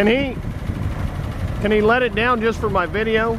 Can he, can he let it down just for my video?